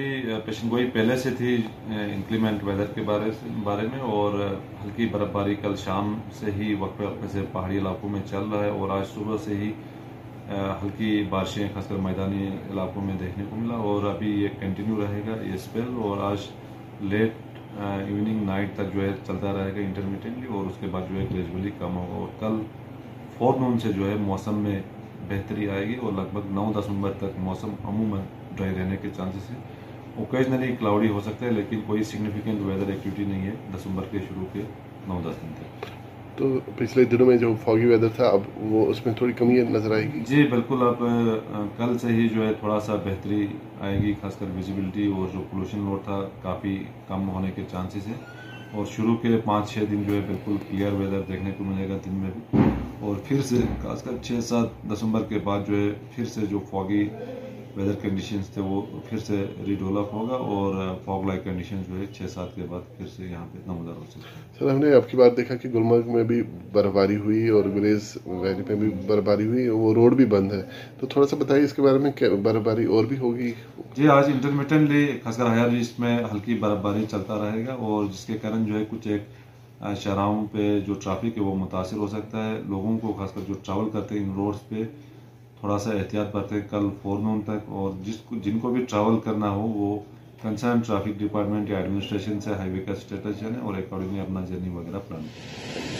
जी अभी पेशन पहले से थी इंक्लीमेंट वेदर के बारे बारे में और हल्की बर्फबारी कल शाम से ही वक्त वक्त से पहाड़ी इलाकों में चल रहा है और आज सुबह से ही हल्की बारिशें, खासकर मैदानी इलाकों में देखने को मिला और अभी ये कंटिन्यू रहेगा ये स्पेल और आज लेट इवनिंग नाइट तक जो है चलता रहेगा इंटरमीडियटली और उसके बाद जो है ग्रेजुअली कम होगा और कल फोर नून से जो है मौसम में बेहतरी आएगी और लगभग नौ नवंबर तक मौसम अमूमन ड्राई रहने के चांसेस हैं। ओकेजनली क्लाउडी हो सकता है लेकिन कोई सिग्निफिकेंट वेदर एक्टिविटी नहीं है दिसंबर के शुरू के नौ दस दिन तक। तो पिछले दिनों में जो फॉगी वेदर था अब वो उसमें थोड़ी कमी नज़र आएगी? जी बिल्कुल। अब कल से ही जो है थोड़ा सा बेहतरी आएगी खासकर विजिबिलिटी और जो पोल्यूशन लोड था काफ़ी कम होने के चांसेस हैं। और शुरू के पाँच छः दिन जो है बिल्कुल क्लियर वेदर देखने को मिलेगा दिन में भी। और फिर से खासकर छः सात दिसंबर के बाद जो है फिर से जो फॉगी वेदर कंडीशंस थे वो फिर से रिडेवलप होगा और फॉग लाइक कंडीशंस जो है छः सात के बाद फिर से यहाँ पे नमदार हो सकते हैं। सर हमने आपकी बात देखा कि गुलमर्ग में भी बर्फबारी हुई और गुरेज वैली में भी बर्फबारी हुई वो रोड भी बंद है। तो थोड़ा सा बताइए इसके बारे में क्या बर्फबारी और भी होगी? जी आज इंटरमीडियटली खासकर हायर ईस्ट में हल्की बर्फबारी चलता रहेगा और जिसके कारण जो है कुछ एक शहरों पे जो ट्रैफ़िक है वो मुतासर हो सकता है। लोगों को खासकर जो ट्रैवल करते हैं इन रोड्स पे, थोड़ा सा एहतियात बरते हैं कल फोर नून तक और जिसको जिनको भी ट्रैवल करना हो, वो कंसर्न ट्रैफ़िक डिपार्टमेंट या एडमिनिस्ट्रेशन से हाईवे का स्टेटस जाने और अकॉर्डिंगली अपना जर्नी वगैरह प्लान करें।